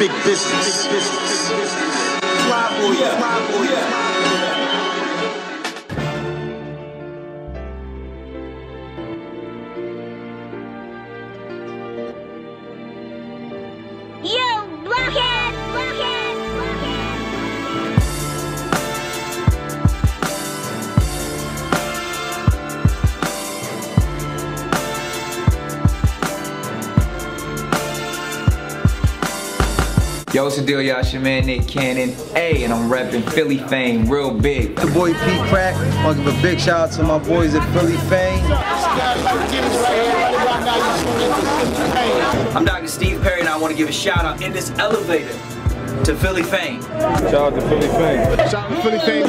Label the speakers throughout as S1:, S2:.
S1: big business. Fly boy, fly boy,
S2: Yo, what's the deal, y'all? It's your man Nick Cannon. A, and I'm repping Philly fame real big.
S3: The boy Pete Crack. I want to give a big shout out to my boys at Philly Fame.
S4: I'm Dr. Steve Perry, and I want to give a shout out in this elevator to Philly Fame.
S5: Shout out to Philly Fame.
S1: Shout out to Philly fame.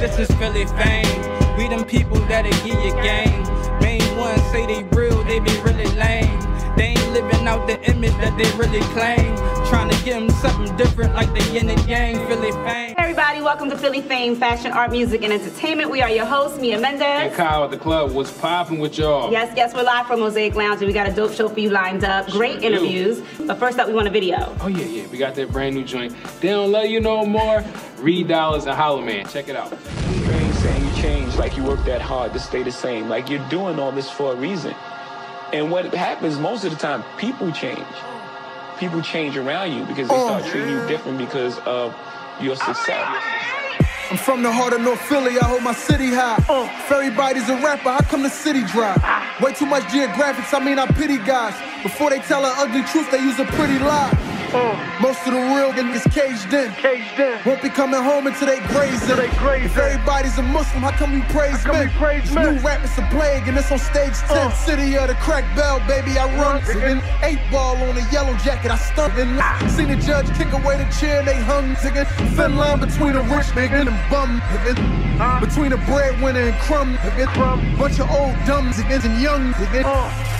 S6: This is Philly fame. We them people that'll give you game. Main ones say they real, they be really lame. They ain't living out the image that they really claim. Trying to give them something different like they in the gang. Philly fame.
S7: Hey everybody, welcome to Philly Fame, Fashion, Art, Music, and Entertainment. We are your hosts, Mia
S5: Hey
S7: Mendez.
S5: Kyle at the club, what's popping with y'all?
S7: Yes, yes, we're live from Mosaic Lounge, and we got a dope show for you lined up. Great
S5: Sure do.
S7: interviews. But first up, we want a video.
S5: Oh yeah, yeah, we got that brand new joint. They don't love you no more. Reed Dollaz and Hollow Man. Check it out.
S8: Strange saying you change, like you work that hard to stay the same. Like you're doing all this for a reason. And what happens most of the time, people change. People change around you because they oh. start treating you different because of your success.
S3: I'm from the heart of North Philly, I hold my city high. Oh. If everybody's a rapper, I come to city dry. Way too much geographics, I mean I pity guys. Before they tell an ugly truth, they use a pretty lie. Mm. Most of the real niggas caged in. Caged in. Won't be coming home until they graze in. If everybody's a Muslim, how come you praise men? This new rap is a plague and it's on stage 10. City of the crack bell, baby, I run. Ziggin. Eight ball on a yellow jacket, I stunned. Seen the judge kick away the chair, they hung. Ziggin. Thin line between a rich nigga and a bum. Ziggin. Between a breadwinner and crumb. Ziggin. Bunch of old dumbs ziggins and young. Ziggin.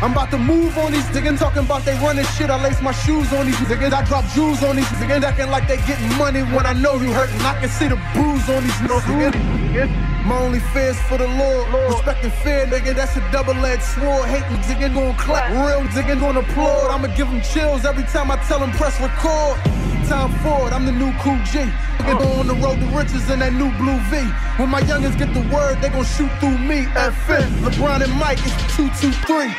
S3: I'm about to move on these diggins, talking about they running shit. I lace my shoes on these diggins. I drop jewels on these diggins, acting like they getting money when I know you hurting. I can see the bruise on these niggas. My only fear's for the Lord. Respecting fear, nigga, that's a double-edged sword. Hating diggin' gon' clap, real diggin' gon' applaud. I'ma give them chills every time I tell them press record. Time forward, I'm the new cool G. Go on the road to riches in that new blue V. When my youngins get the word, they gon' shoot through me. FN, LeBron and Mike, it's two, two, three.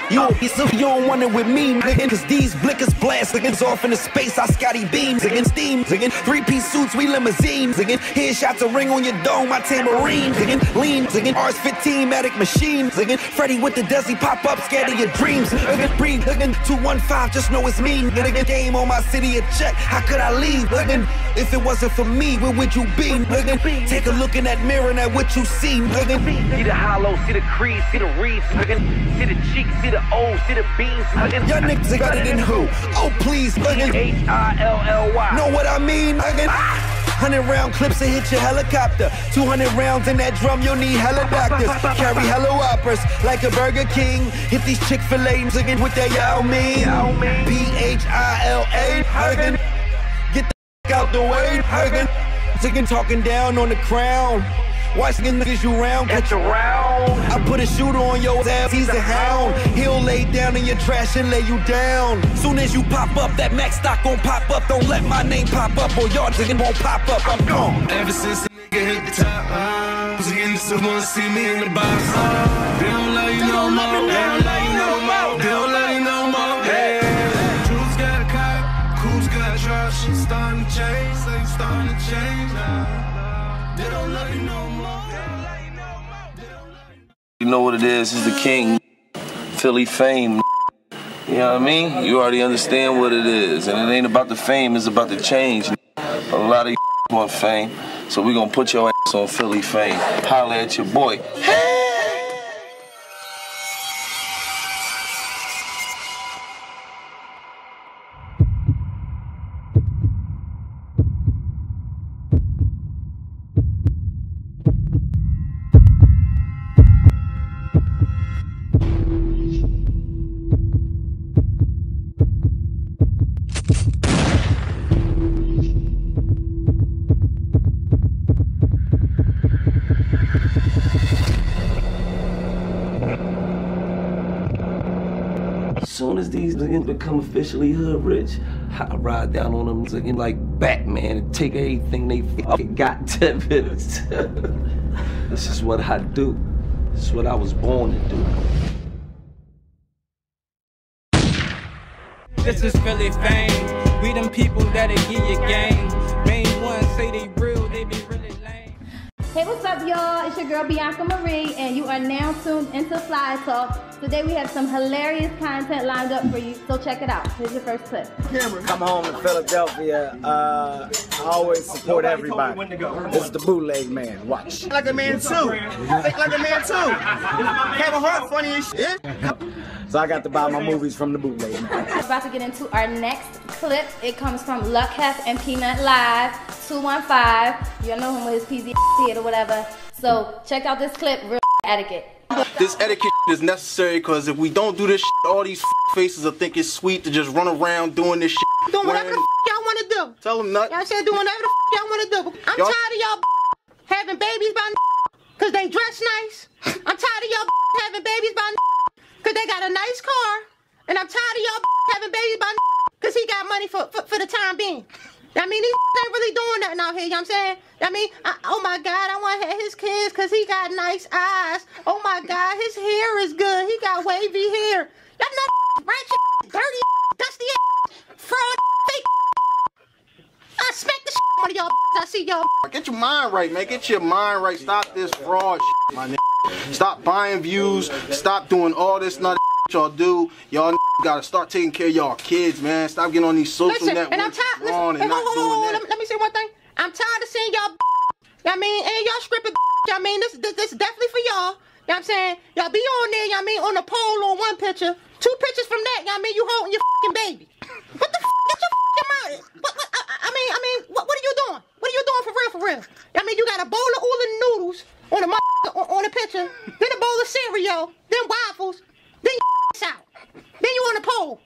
S9: You don't want it with me, nigga. Cause these blickers blast against off into space. I Scotty beams against steam, again. Three piece suits, we limousines again. Headshots a ring on your dome, my tambourine again. Leans again. Rs 15 medic machines again. Freddy with the Desi pop up, scared of your dreams again. Breathe again. 215, just know it's me. Again. Game on my city a check. How could I again? If it wasn't for me, where would you be? Again. Take a look in that mirror and at what you see. Again.
S10: See the hollow, see the crease, see the reeds. See the cheeks, see the O's, see the beans, nigga.
S9: Y'all niggas ain't better than who? Oh, please, again.
S10: H-I-L-L-Y.
S9: Know what I mean? Again. 100 ah! round clips to hit your helicopter. 200 rounds in that drum, you'll need hella doctors. Carry hella whoppers like a Burger King. Hit these Chick fil A's again with that Yao Ming. P H I L A. out the way. Again. Again, talking down on the crown. Watching niggas you round, catch
S10: around.
S9: I put a shooter on your ass, he's a hound. He'll lay down in your trash and lay you down. Soon as you pop up, that max stock gon' pop up. Don't let my name pop up, or y'all niggas won't pop up. I'm gone.
S1: Ever since the nigga hit the top, uh, pussy niggas wanna see me in the box. Uh, they don't love you no more. They don't love you.
S11: Know what it is. It's the king. Philly fame. You know what I mean? You already understand what it is. And it ain't about the fame, it's about the change. A lot of want fame. So we gonna put your ass on Philly fame. Holla at your boy. soon as these niggas become officially hood rich, I ride down on them looking like Batman and take everything they fucking got 10 minutes. this is what I do. This is what I was born to do.
S6: This is Philly fame. We them people that'll give you game. Main ones say they real,
S12: Hey, what's up, y'all? It's your girl Bianca Marie, and you are now tuned into Fly Talk. Today we have some hilarious content lined up for you, so check it out. Here's your first clip.
S13: Come home to Philadelphia. Uh, I always support everybody. This is the bootleg man. Watch.
S14: Like a man too. Think like a man too. Kevin Hart funny as shit.
S13: So I got to buy my movies from the bootleg man.
S12: We're about to get into our next clip. It comes from Luck Hef and Peanut Live 215. You'll know him with his PZ head or whatever. So check out this clip, real etiquette.
S14: This etiquette is necessary because if we don't do this shit, all these faces will think it's sweet to just run around doing this shit.
S15: Doing whatever the
S14: wearing-
S15: f- y'all want to do.
S14: Tell them nut.
S15: Y'all said doing whatever the y'all want to do. I'm
S14: Y'all-
S15: tired of y'all having babies by because they dress nice. I'm tired of y'all having babies by because they got a nice car. And I'm tired of y'all having babies by because he got money for, for, for the time being. I mean, these ain't really doing nothing out here, you know what I'm saying? I mean, I, oh my God, I want to have his kids because he got nice eyes. Oh my God, his hair is good. He got wavy hair. Y'all not ratchet, dirty, dusty, fraud, fake. I smack the shit out of y'all. I see y'all.
S14: Get your mind right, man. Get your mind right. Stop this fraud shit, my nigga. Stop buying views. Stop doing all this nut y'all do. Y'all gotta start taking care of y'all kids, man. Stop getting on these social
S15: Listen,
S14: networks
S15: and I'm tired. Listen,
S14: and
S15: hold, hold, hold. Let, me, let me say one thing. I'm tired of seeing y'all. I mean, and y'all scripted. I mean, this, this this definitely for y'all. You know what I'm saying? Y'all be on there, Y'all mean, on the pole on one picture. Two pictures from that, Y'all mean, you holding your fucking baby. What the f? Get your fucking mind. What, what, I, I mean, I mean, what, what are you doing? What are you doing for real, for real? I mean, you got a bowl of oodle noodles on the on, on the picture, then a bowl of cereal, then waffles, then out. Then you on the pole.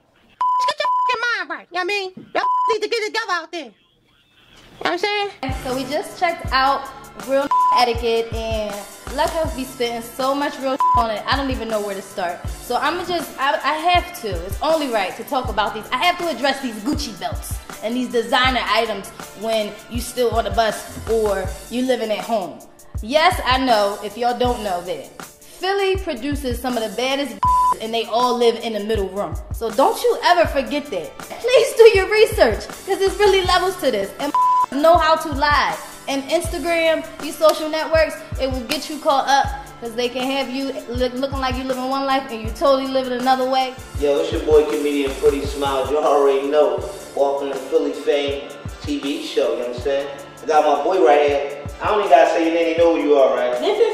S15: Get your mind right. You know what I mean? Y'all need to get together out there. You know what I'm saying?
S12: So we just checked out real etiquette and Luck Hef be spending so much real on it. I don't even know where to start. So I'm just, I, I have to. It's only right to talk about these. I have to address these Gucci belts and these designer items when you still on the bus or you living at home. Yes, I know. If y'all don't know that Philly produces some of the baddest and they all live in the middle room. So don't you ever forget that. Please do your research because there's really levels to this and know how to lie. And Instagram, these social networks, it will get you caught up because they can have you look, looking like you living one life and you totally living another way.
S16: Yo, it's your boy comedian Pretty Smiles. You already know. Walking the Philly Fame TV show, you know what I'm saying? I got my boy right here. I don't even gotta say your name, they know who you are, right? This is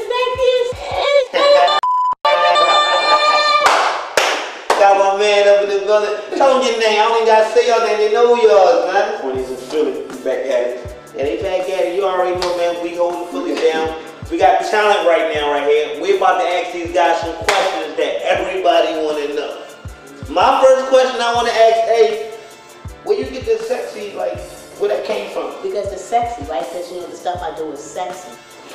S16: Got my man up in the building. Tell them your name. I don't even gotta say your name. They know who you are, man. When he's in Philly, we back at it. Yeah, they back at it. You already know, man. We hold Philly down. We got talent right now, right here. We're about to ask these guys some questions that everybody want to know. My first question I want to ask, hey, where you get this sexy, like, where that came from?
S17: Because it's sexy, right? Because you know the stuff I do is sexy.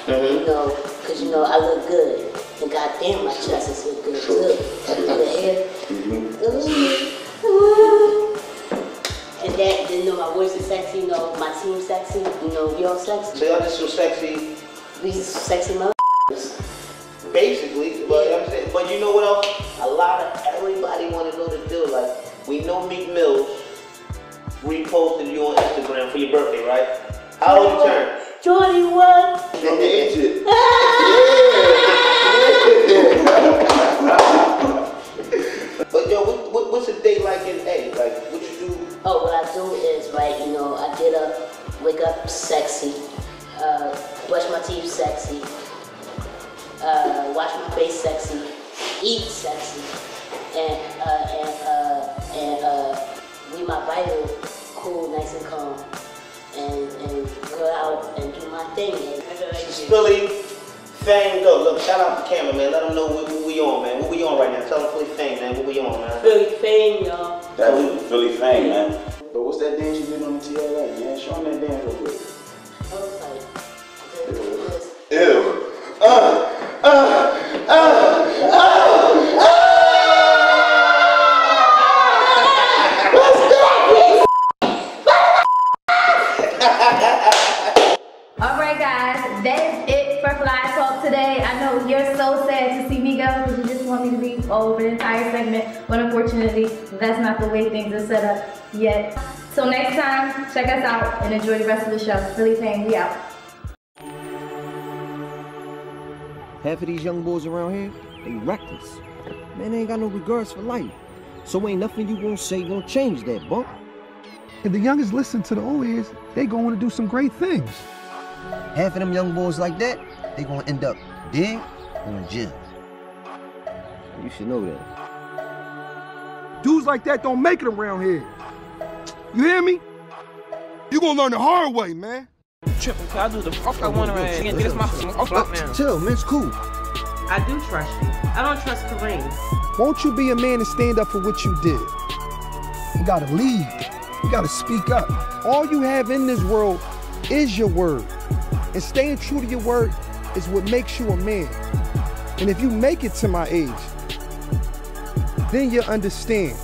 S16: Mhm.
S17: You know, because you know I look good, and goddamn my chest is look good too. The hair, ooh. and that, you know, my voice is sexy. You know, my team sexy. You know, we all sexy.
S16: So y'all just some sexy,
S17: We sexy motherfuckers.
S16: basically. But, I'm saying, but you know what else? A lot of everybody want to know the deal. Like, we know Meek Mills reposted you on Instagram for your birthday, right? How old you turn?
S17: 21.
S16: Egypt. But yo, what, what, what's a day like in A? Like, what you do?
S17: Oh, what I do is, right, you know, I get up, wake up sexy, uh, brush my teeth sexy, uh, wash my face sexy, eat sexy, and, uh, and, uh, and, uh, leave my Bible cool, nice and calm, and, and go out and do my thing. And,
S16: Philly Fame, go. Look, shout out to the camera, man. Let them know what, what we on, man. What we on right now? Tell them Philly Fame, man. What we on, man?
S17: Philly Fame, y'all.
S16: That's Philly Fame, man.
S18: But what's that dance you did on the TLA, man? Show them that dance real quick. Ew. Uh, uh, uh, uh,
S12: to be all over the entire segment, but unfortunately, that's not the way things are set up yet. So next time, check us out and enjoy the rest of the show. Philly Fame, we out.
S19: Half of these young boys around here, they reckless. Man, they ain't got no regards for life. So ain't nothing you won't say gonna change that, bump.
S7: If the youngest listen to the old heads, they going to do some great things.
S19: Half of them young boys like that, they gonna end up dead or in jail. You should know that.
S7: Dudes like that don't make it around here. You hear me? You gonna learn the hard way, man.
S20: Tripping, cause I do the fuck I want around here. Get this motherfucker off
S19: Look,
S20: now.
S19: Chill, man, it's cool.
S20: I do trust you. I don't trust Kareem.
S7: Won't you be a man and stand up for what you did? You gotta lead. You gotta speak up. All you have in this world is your word. And staying true to your word is what makes you a man. And if you make it to my age, then you'll understand.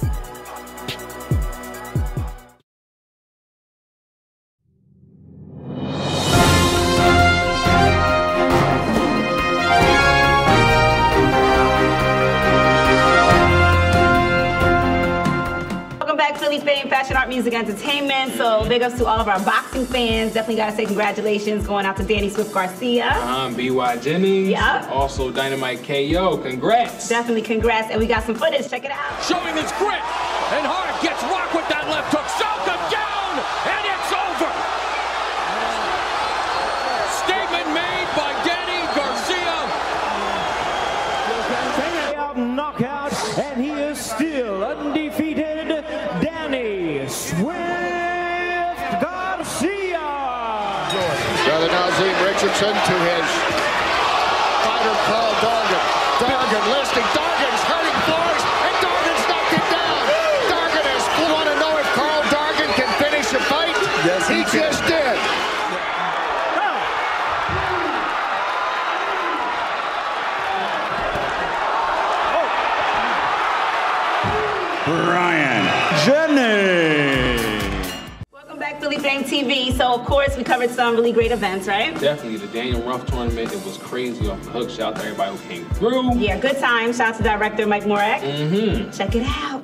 S21: Welcome back, Philly Fame, Fashion Art Music Entertainment. So big ups to all of our boxing fans. Definitely gotta say congratulations going out to Danny Swift Garcia.
S5: Um, B.Y. Jennings.
S21: Yeah.
S5: Also Dynamite KO. Congrats.
S21: Definitely congrats. And we got some footage. Check it out.
S22: Showing his grit. And Hart gets rocked with that left hook. Soka
S23: Brother Naazim Richardson to his fighter Karl Dargan. Dargan listing. Dargan's
S21: So of course we covered some really great events, right?
S5: Definitely the Daniel Rumph tournament. It was crazy off the hook. Shout out to everybody who came through.
S21: Yeah, good time. Shout out to director Mike Morak.
S5: Mm-hmm.
S21: Check it out.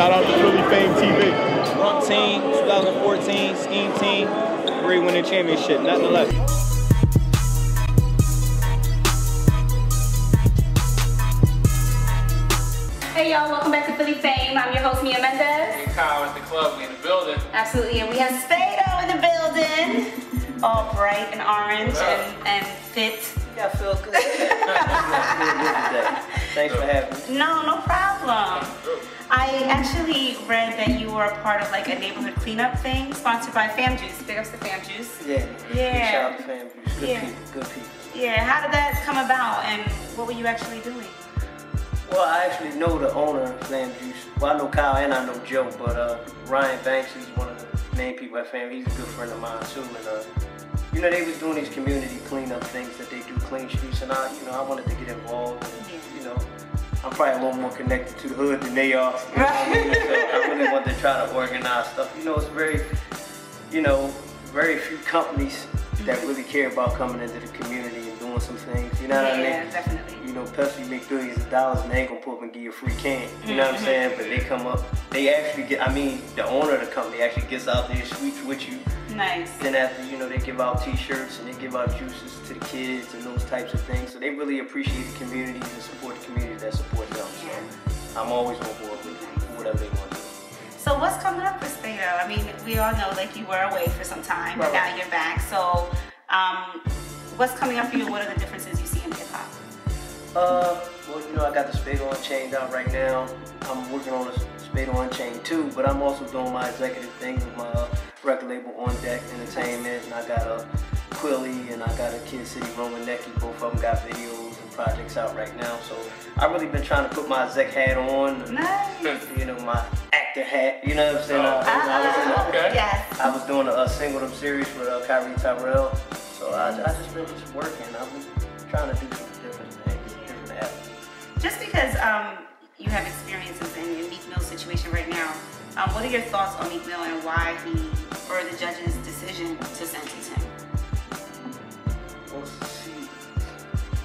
S18: Shout out to Philly Fame TV.
S24: Wrong team, 2014, scheme team, three winning championship, nothing left.
S7: Hey y'all, welcome back to Philly Fame. I'm your host Mia Mendez.
S5: And Kyle at the club, we in the building.
S7: Absolutely, and we have Spade O in the building. All bright and orange and, and fit.
S24: Yeah, I feel good. Thanks for having me.
S7: No, no problem. I actually read that you were a part of like a neighborhood cleanup thing sponsored by Fam Juice. Big ups to Fam Juice.
S24: Yeah.
S7: Yeah.
S24: Shout out to Fam Juice. Good
S7: Yeah.
S24: people. Good people.
S7: Yeah, how did that come about and what were you actually doing?
S24: Well, I actually know the owner of Fam Juice. Well, I know Kyle and I know Joe, but uh, Ryan Banks, he's one of the main people at Fam. He's a good friend of mine too, and uh, you know they was doing these community cleanup things that they do, clean streets, and I, you know, I wanted to get involved. And, you know, I'm probably a little more connected to the hood than they are. You know I? Really wanted to try to organize stuff. You know, it's very, you know, very few companies that really care about coming into the community doing some things. You know what I mean?
S7: Yeah, definitely.
S24: You know, Pepsi make billions of dollars and they ain't gonna pull up and give you a free can. You know what I'm
S7: Mhm.
S24: saying? But they come up, they actually get, I mean, the owner of the company actually gets out there, sweeps with you.
S7: Nice.
S24: Then after, you know, they give out t-shirts and they give out juices to the kids and those types of things. So they really appreciate the community and support the community that support them. So I'm always on board with whatever they want to do.
S7: So what's coming up for Spade O? I mean, we all know like you were away for some time, but
S24: Right.
S7: now you're back. So um, what's coming up for you? What are the differences you see in hip hop?
S24: Uh, well, you know, I got the Spade on Chained out right now. I'm working on a Spade on Chain too, but I'm also doing my executive thing with my uh, record label On Deck Entertainment, and I got a Quilly and I got a Kid City Roman Necky. Both of them got videos and projects out right now. So I've really been trying to put my exec hat on,
S7: nice.
S24: you know, my actor hat. You know what I'm saying? I, I was in a-
S7: Okay. Yes.
S24: I was doing a, a Singledom series with uh, Kyrie Tyrell. I, I just been just working. I've been trying to do different things, different avenues.
S7: Just because um, you have experiences in your Meek Mill situation right now, um, what are your thoughts on Meek Mill and why he, or the judge's decision to sentence him?
S24: Well, see,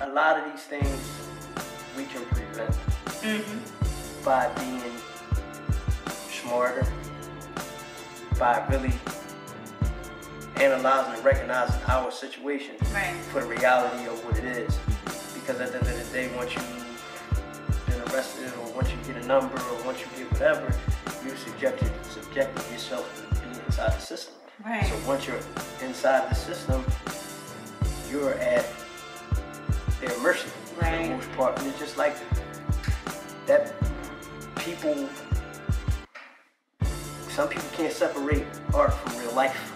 S24: a lot of these things we can prevent
S7: Mm-hmm.
S24: by being smarter, by really analyzing and recognizing our situation
S7: Right.
S24: for the reality of what it is. Because at the end of the day, once you've been arrested or once you get a number or once you get whatever, you're subjected, subjecting yourself to being inside the system.
S7: Right.
S24: So once you're inside the system, you're at their mercy for the most part. And it's just like that people, some people can't separate art from real life.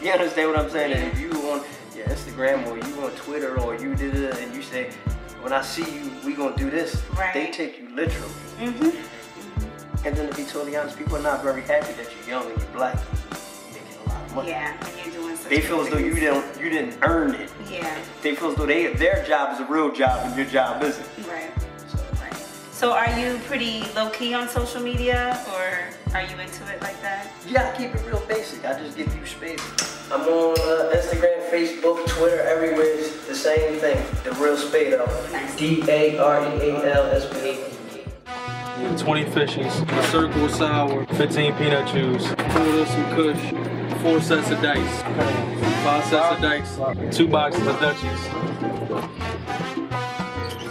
S7: Mm-hmm.
S24: You understand what I'm saying? If you on your Instagram or you on Twitter or you did it and you say, when I see you, we gonna do this,
S7: Right.
S24: they take you literally.
S7: Mm-hmm.
S24: And then to be totally honest, people are not very happy that you're young and you're black. and You're making a lot of money.
S7: Yeah, and you're doing such
S24: They feel as though you didn't you didn't earn it.
S7: Yeah.
S24: They feel as though they their job is a real job and your job isn't.
S7: Right. Right. So are you pretty low key on social media or are you into it like that?
S24: Yeah, I keep it real basic. I just give you space. I'm on uh, Instagram, Facebook, Twitter, everywhere. It's the same thing. The real Spade O. D A R E A L S P A D.
S25: 20 fishies, a circle of sour, 15 peanut juice, four of some kush, four sets of dice, five sets of dice, two boxes of Dutchies.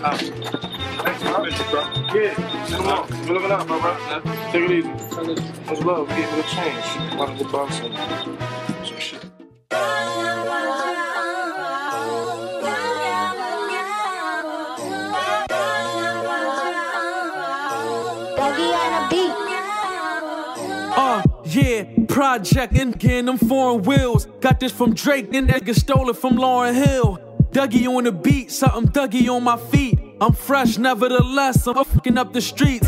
S26: Thanks for bro. Yeah. We're up, my. Take it easy. What's love? Give a change. About to buy some, some shit.
S27: Uh, project and getting them foreign wheels. Got this from Drake, then nigga stole it from Lauryn Hill. Dougie on the beat, something Dougie on my feet. I'm fresh, nevertheless, I'm fucking up the streets.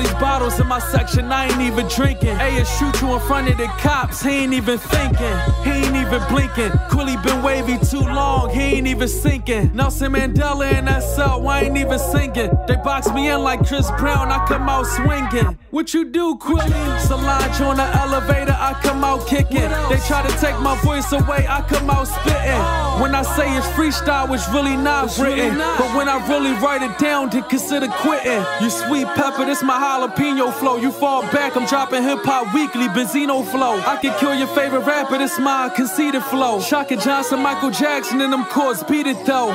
S27: These bottles in my section, I ain't even drinking. Hey, shoot you in front of the cops, he ain't even thinking. He ain't even blinking. Quilly been wavy too long, he ain't even sinking. Nelson Mandela in that cell, I ain't even singing. They box me in like Chris Brown, I come out swinging. What you do, Quilly? Solange on the elevator, I come out kicking. They try to take my voice away, I come out spitting. When I say it's freestyle, it's really not written. But when I really write it down, then consider quitting. You sweet pepper, this my jalapeno flow. You fall back, I'm dropping hip hop weekly, Benzino flow. I can kill your favorite rapper, this my conceited flow. Shaka Johnson, Michael Jackson, and them chords, beat it though.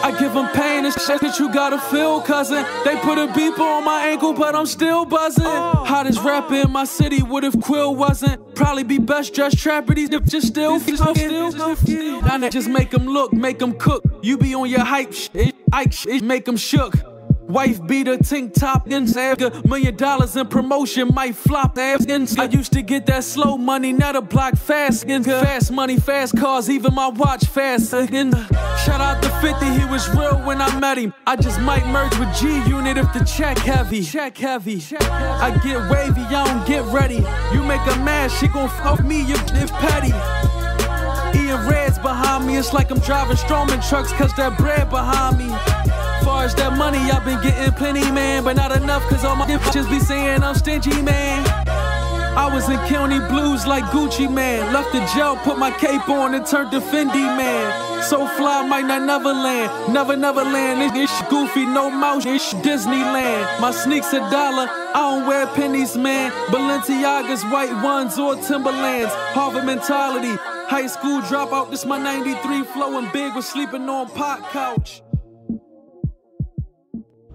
S27: I give them pain and shit that you gotta feel, cousin. They put a beeper on my ankle, but I'm still buzzing. Hottest rapper in my city, what if Quill wasn't? Probably be best dressed trapper, these niggas just still. Now just make them look, make them cook. You be on your hype shit, Ike shit, make them shook. Wife beater, tank top, and a million dollars in promotion might flop ass. I used to get that slow money, now the block fast. Fast money, fast cars, even my watch fast. Shout out to 50, he was real when I met him. I just might merge with G Unit if the check heavy. Check heavy. I get wavy, I don't get ready. You make a mad, she gon' fuck me, you if petty. Ian Red's behind me, it's like I'm driving Strowman trucks, cause that bread behind me. Far as that money, I've been getting plenty, man, but not enough, cause all my bitches be saying I'm stingy, man. I was in county blues like Gucci, man. Left the jail, put my cape on, and turned to Fendi, man. So fly, might not never land. Never, never land. This shit goofy, no mouse, it's Disneyland. My sneaks a dollar, I don't wear pennies, man. Balenciagas, white ones, or Timberlands. Harvard mentality. High school dropout, this my 93 flowing big, was sleeping on pot couch.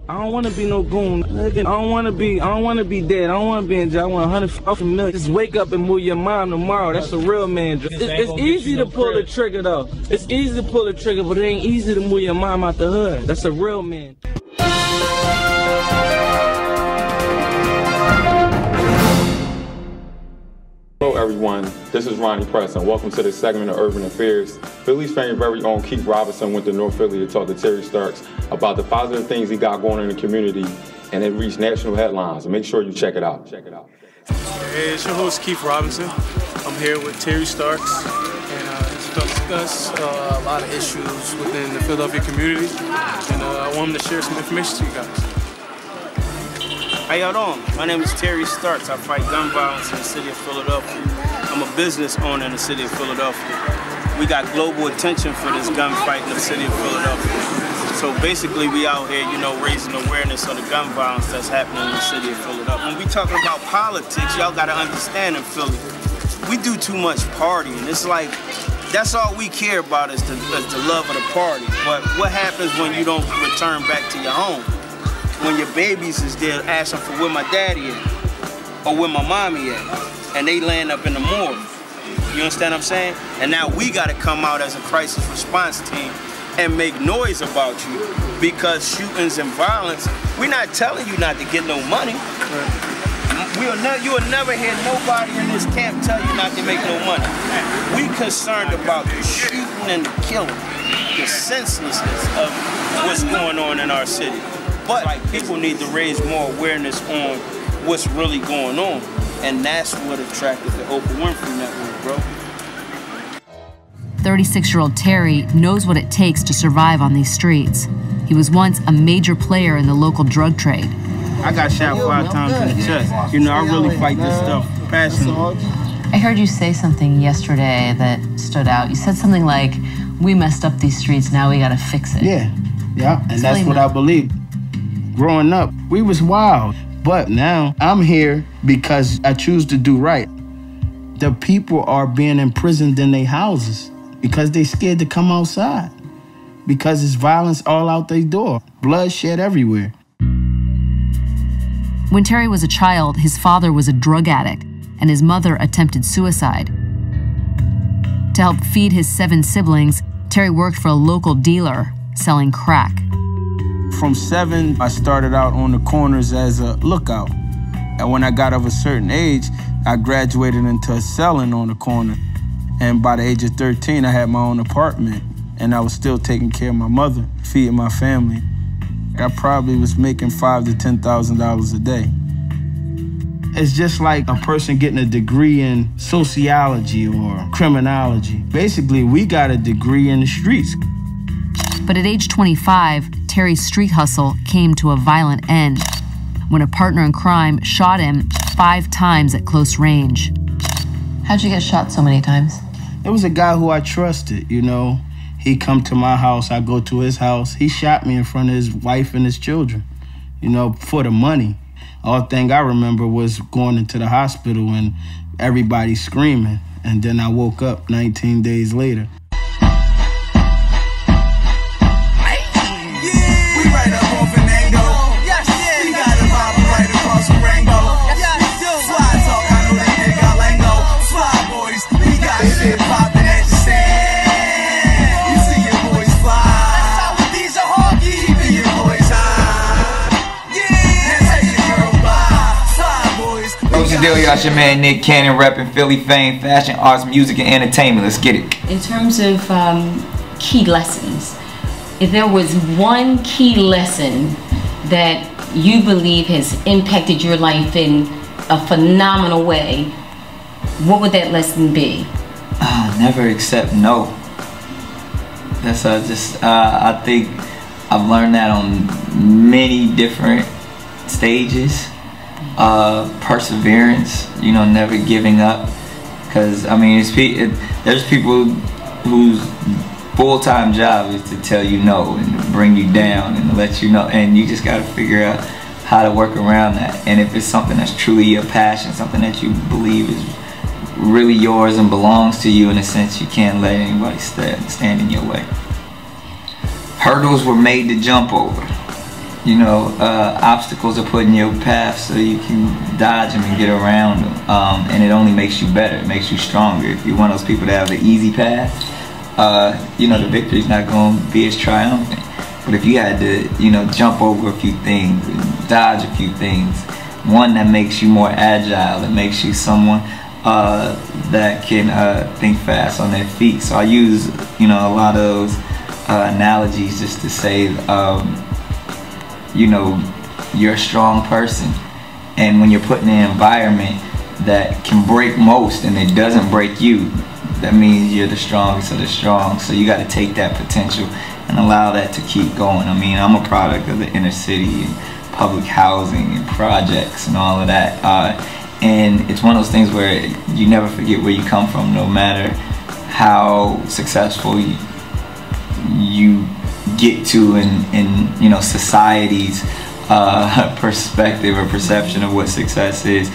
S18: I don't wanna be no goon. I don't wanna be. I don't wanna be dead. I don't wanna be in jail. I want a 100 fucking million. Just wake up and move your mom tomorrow. That's a real man. It's, it's easy to pull the trigger though. It's easy to pull the trigger, but it ain't easy to move your mom out the hood. That's a real man.
S28: Everyone, this is Ronnie Press and welcome to this segment of Urban Affairs. Philly's fan very own Keith Robinson went to North Philly to talk to Terry Starks about the positive things he got going in the community and it reached national headlines. make sure you check it out. Check it out.
S29: Hey, it's your host Keith Robinson. I'm here with Terry Starks and uh, discuss uh, a lot of issues within the Philadelphia community and uh, I want him to share some information to you guys.
S16: How y'all doing? My name is Terry Starks. I fight gun violence in the city of Philadelphia. I'm a business owner in the city of Philadelphia. We got global attention for this gunfight in the city of Philadelphia. So basically we out here, you know, raising awareness of the gun violence that's happening in the city of Philadelphia. When we talking about politics, y'all gotta understand in Philly, we do too much partying. It's like, that's all we care about is the, is the love of the party. But what happens when you don't return back to your home? When your babies is there asking for where my daddy is or where my mommy at, and they land up in the morgue. You understand what I'm saying? And now we got to come out as a crisis response team and make noise about you because shootings and violence, we're not telling you not to get no money. We'll ne- you will never hear nobody in this camp tell you not to make no money. We concerned about the shooting and the killing, the senselessness of what's going on in our city. But like people need to raise more awareness on what's really going on. And that's what attracted the Oprah Winfrey Network, bro.
S30: 36 year old Terry knows what it takes to survive on these streets. He was once a major player in the local drug trade.
S16: I got shot five times in the chest. You know, I really fight this stuff passionately.
S30: I heard you say something yesterday that stood out. You said something like, We messed up these streets, now we gotta fix it.
S18: Yeah, yeah, and that's what
S30: that.
S18: I believe. Growing up, we was wild, but now I'm here because I choose to do right. The people are being imprisoned in their houses because they scared to come outside. Because it's violence all out their door, bloodshed everywhere.
S30: When Terry was a child, his father was a drug addict and his mother attempted suicide. To help feed his seven siblings, Terry worked for a local dealer selling crack.
S18: From seven, I started out on the corners as a lookout. And when I got of a certain age, I graduated into selling on the corner. And by the age of 13, I had my own apartment. And I was still taking care of my mother, feeding my family. I probably was making five to ten thousand dollars a day. It's just like a person getting a degree in sociology or criminology. Basically, we got a degree in the streets.
S30: But at age 25, Terry's street hustle came to a violent end when a partner in crime shot him five times at close range. How'd you get shot so many times?
S18: It was a guy who I trusted, you know. He come to my house, I go to his house. He shot me in front of his wife and his children, you know, for the money. All thing I remember was going into the hospital and everybody screaming. And then I woke up 19 days later.
S31: What's the deal, y'all? It's your man Nick Cannon repping Philly fame, fashion, arts, music, and entertainment. Let's get it.
S32: In terms of um, key lessons, if there was one key lesson that you believe has impacted your life in a phenomenal way, what would that lesson be?
S31: Uh, never accept no. That's uh, just, uh, I think I've learned that on many different stages. Uh, perseverance, you know, never giving up. Because, I mean, it, there's people whose full-time job is to tell you no and bring you down and let you know. And you just got to figure out how to work around that. And if it's something that's truly your passion, something that you believe is really yours and belongs to you in a sense, you can't let anybody stand in your way. Hurdles were made to jump over. You know, uh, obstacles are put in your path so you can dodge them and get around them. Um, and it only makes you better, it makes you stronger. If you're one of those people that have the easy path, uh, you know, the victory's not going to be as triumphant. But if you had to, you know, jump over a few things, dodge a few things, one that makes you more agile, that makes you someone uh, that can uh, think fast on their feet. So I use, you know, a lot of those uh, analogies just to say, um, you know, you're a strong person. And when you're put in an environment that can break most and it doesn't break you, that means you're the strongest of the strong. So you got to take that potential and allow that to keep going. I mean, I'm a product of the inner city and public housing and projects and all of that. Uh, and it's one of those things where you never forget where you come from, no matter how successful you, you get to in, in you know society's uh, perspective or perception of what success is.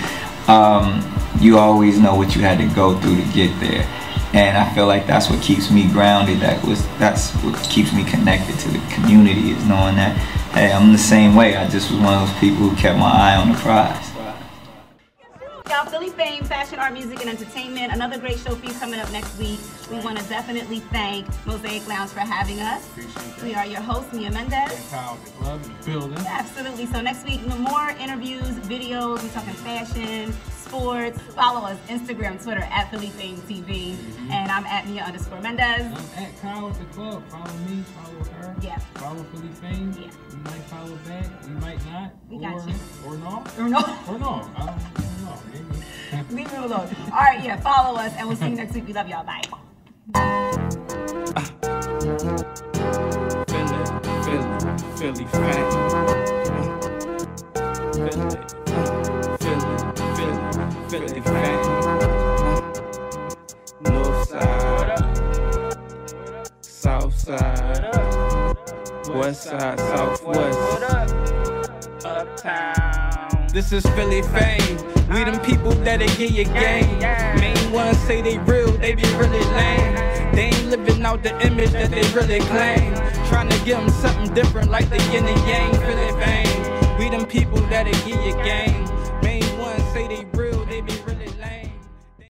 S31: Um, you always know what you had to go through to get there and I feel like that's what keeps me grounded. That was that's what keeps me connected to the community is knowing that hey, I'm the same way. I just was one of those people who kept my eye on the prize.
S7: Y'all, Philly Fame, Fashion, Art, Music, and Entertainment. Another great show for you coming up next week. We want to definitely thank Mosaic Lounge for having us. We are your hosts, Mia Mendez.
S33: Kyle at the Club, building.
S7: Absolutely. So next week, more interviews, videos. We're talking fashion, sports. Follow us Instagram, Twitter at Philly Fame TV, mm-hmm. and I'm at Mia underscore Mendez.
S33: I'm at Kyle at the club. Follow me, follow her.
S7: Yeah.
S33: Follow Philly Fame.
S7: Yeah.
S33: You might follow back. You might not.
S7: We
S33: or,
S7: got you.
S33: Or no.
S7: Or no.
S33: Or no. I don't, I don't know. Maybe.
S7: Leave me alone. All right, yeah. Follow us, and we'll see you next week. We love y'all. Bye.
S34: Philly, Philly, Philly fan. Philly, Philly, Philly, Philly fan. North side, south side, west side, southwest, uptown. This is Philly fame. We them people that'll get your game. Main ones say they real, they be really lame. They ain't living out the image that they really claim. Trying to give them something different like the yin and yang. Philly fame. We them people that'll get your game. Main ones say they real.